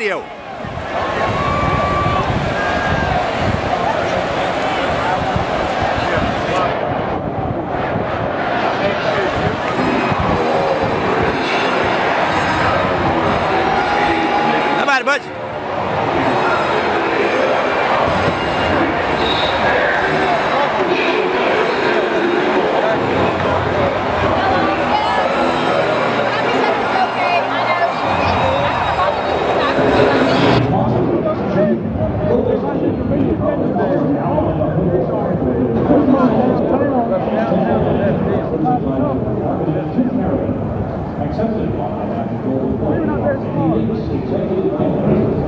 This is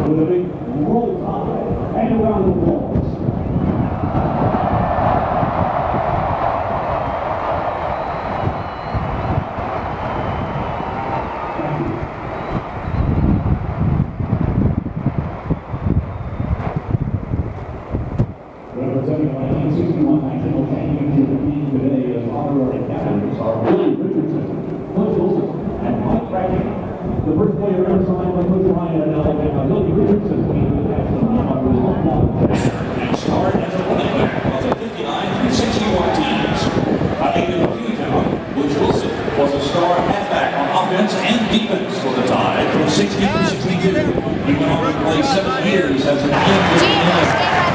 with a big roll of 1961 National Championship team today as honorary captains are Willie Richardson, Coach Wilson, and Mike Brackett. The first player ever signed by Coach Bryant at Alabama, Willie Richardson, came to the national his own ball. and starred as a running back of the 59 through 61 teams. Running the Hueytown, Butch Wilson was a star halfback on offense and defense for the Tide from 60 through 62. He went on to play seven years as an end